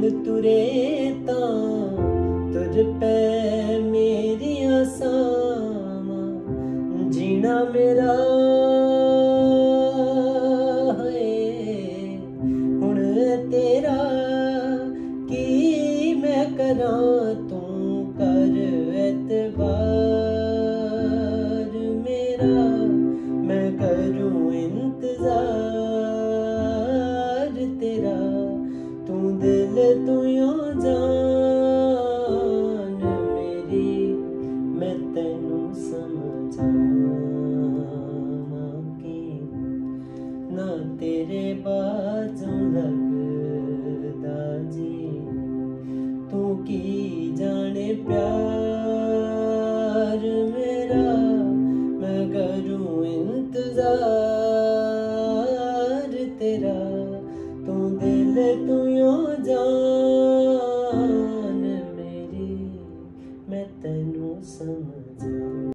ਹੁਣ ਤੁਰੇ ਤਾਂ ਤੁਝ ਪੈ ਮੇਰੀਆਂ ਸਾਵਾਂ ਜੀਣਾ ਮੇਰਾ ਹੁਣ ਤੇਰਾ ਕੀ ਮੈਂ ਕਰਾਂ ਤੂੰ ਕਰ ਐਤਬਾਰ ਮੇਰਾ ਮੈਂ ਕਰੂੰ ਤੂੰ ਦਿਲ ਤੂੰ ਯੋ ਜਾਨ ਮੇਰੀ, ਮੈਂ ਤੈਨੂੰ ਸਮਝਾਵਾਂ ਕਿ ਨਾ ਤੇਰੇ ਬਾਝੋਂ ਲੱਗਦਾ ਜੀ, ਤੂੰ ਕੀ ਜਾਣੇ ਪਿਆਰ ਮੇਰਾ, ਮੈਂ ਕਰੂੰ ਇੰਤਜ਼ਾਰ। ले तू यो जान मेरी मैं तेनू समझा।